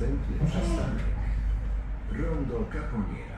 Następny przystanek. Rondo Caponiera.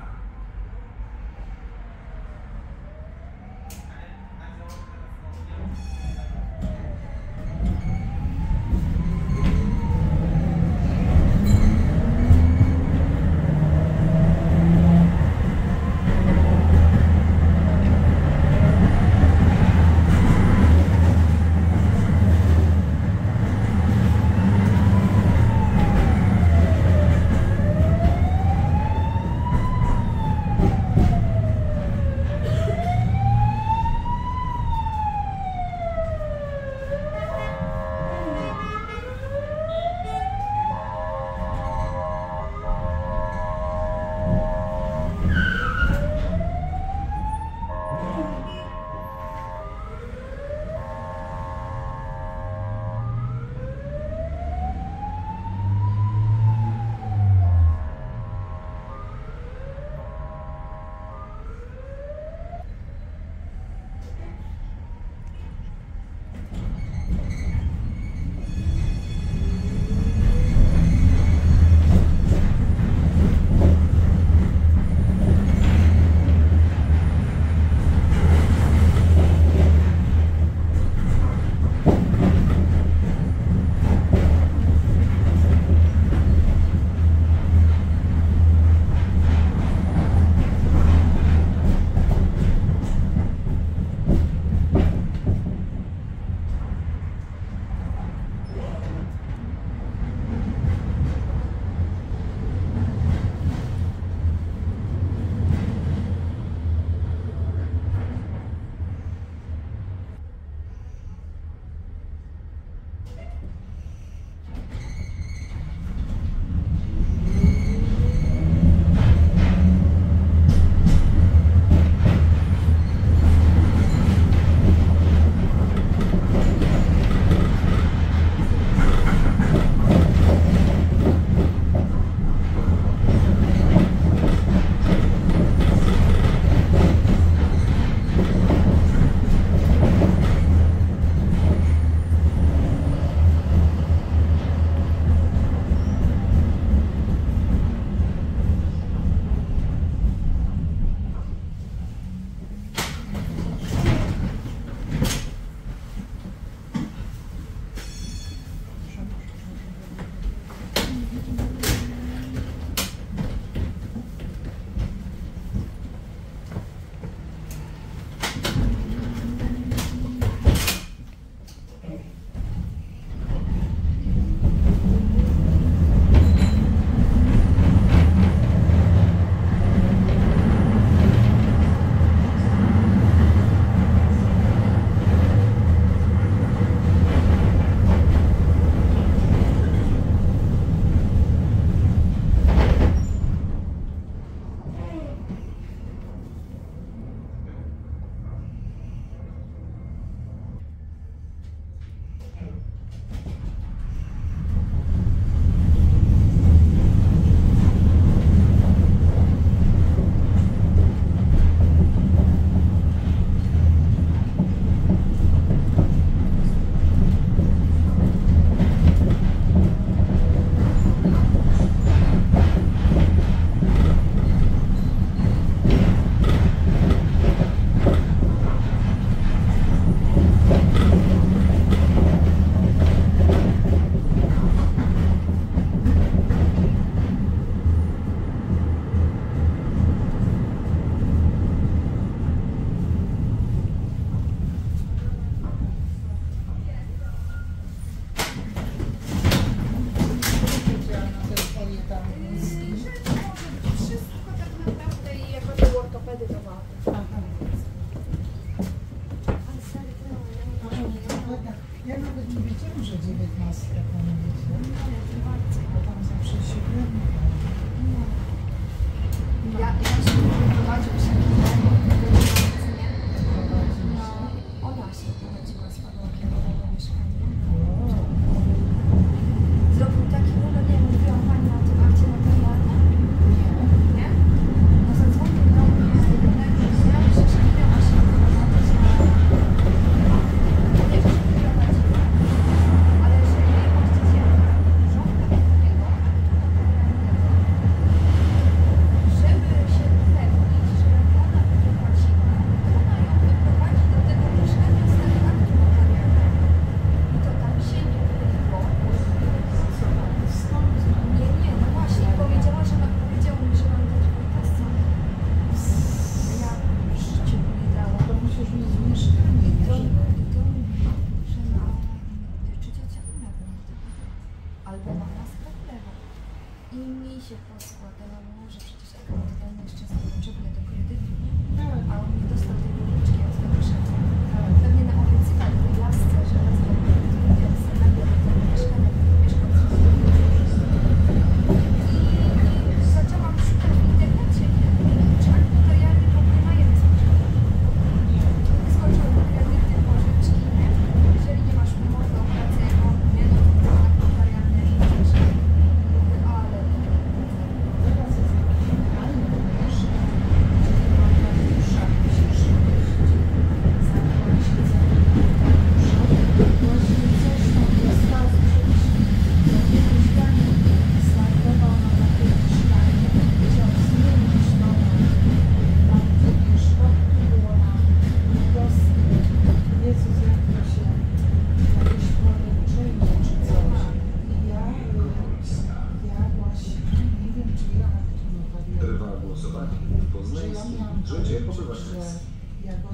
Poznańskim Budżecie Obywatelskim.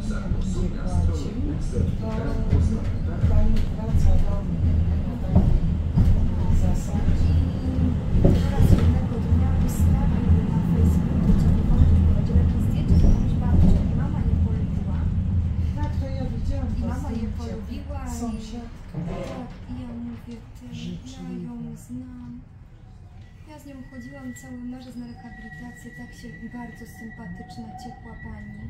Zagłosuj na stronie Pani wraca do mnie na takiej zasadzie. Teraz jednego dnia na Facebooku. Mama nie polubiła. Tak, to ja widziałam Mama nie polubiła. Sąsiadka. Tak, i ja mówię, ty, ja ją znam ja z nią chodziłam cały marzec na rehabilitację, tak się bardzo sympatyczna, ciepła pani,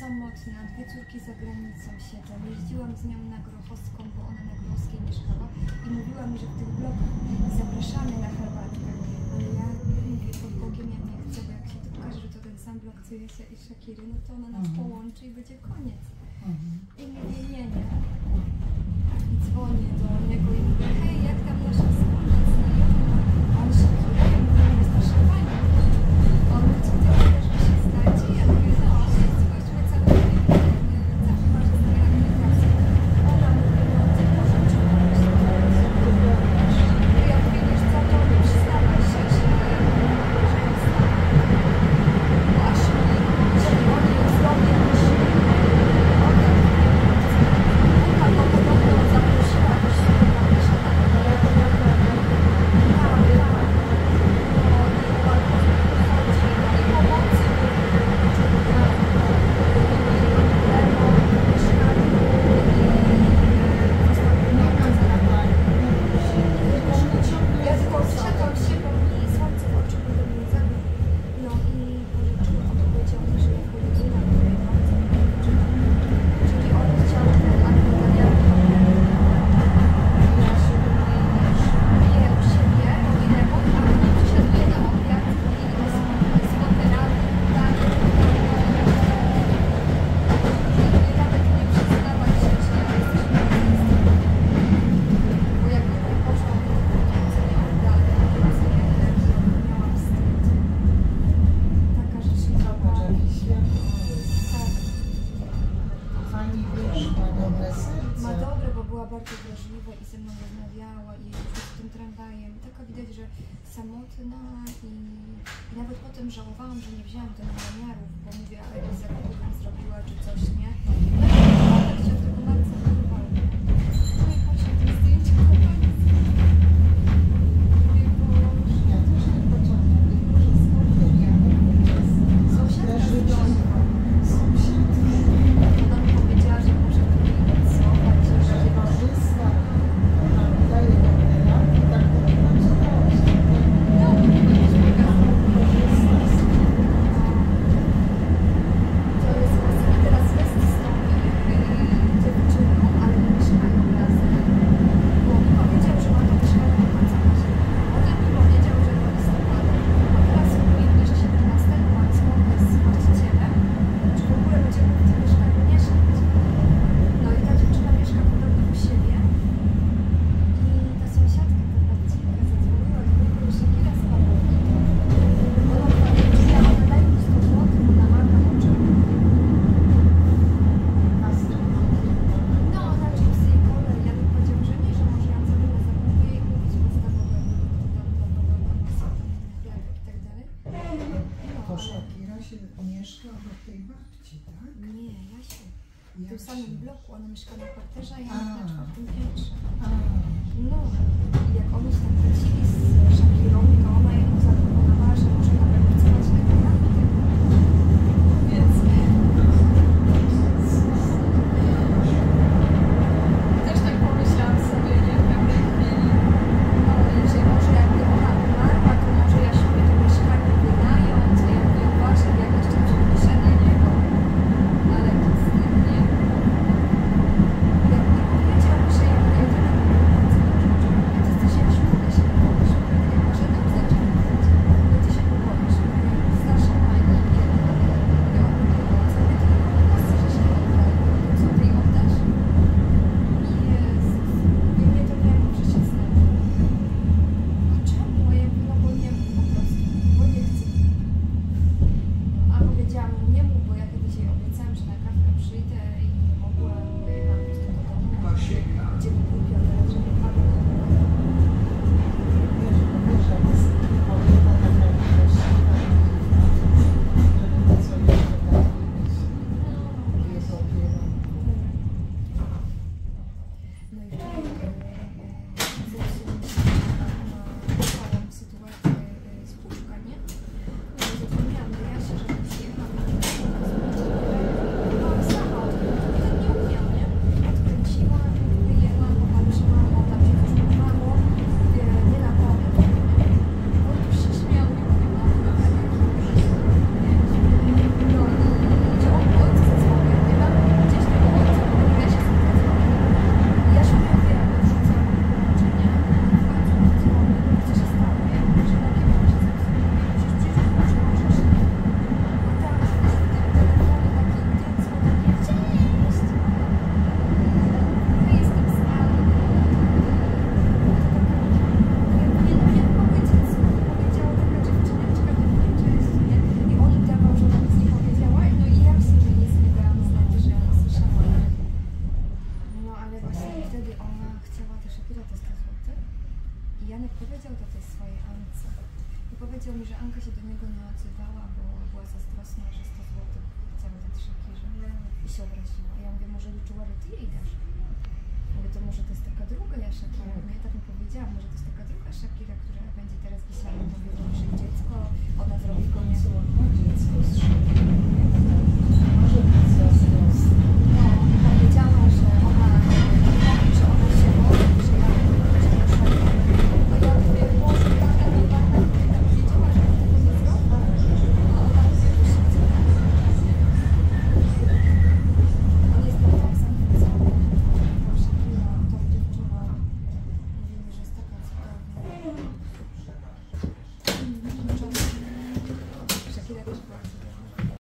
samotna, dwie córki za granicą siedzą. Jeździłam z nią na Grochowską, bo ona na Grochowskiej mieszkała i mówiła mi, że w tych blokach zapraszamy na herbatkę, ale ja mówię pod Bogiem, ja nie chcę, bo jak się to pokaże, że to ten sam blok co Jesia i Shakiry, no to ona nas mhm. połączy i będzie koniec. Mhm. I mówię, nie, nie. I dzwonię do niego i mówię, hej, była bardzo wrażliwa i ze mną rozmawiała i z tym tramwajem, taka widać, że samotna i, i nawet potem żałowałam, że nie wzięłam tych namiarów, bo mówię, ale zakupy zrobiła czy coś, nie?